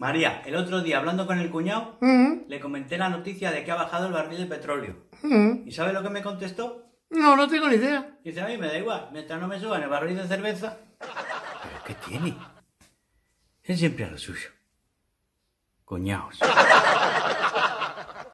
María, el otro día hablando con el cuñado, mm. le comenté la noticia de que ha bajado el barril de petróleo. Mm. ¿Y sabe lo que me contestó? No, no tengo ni idea. Dice, a mí me da igual, mientras no me suban el barril de cerveza. ¿Pero qué tiene? Él siempre a lo suyo. cuñados.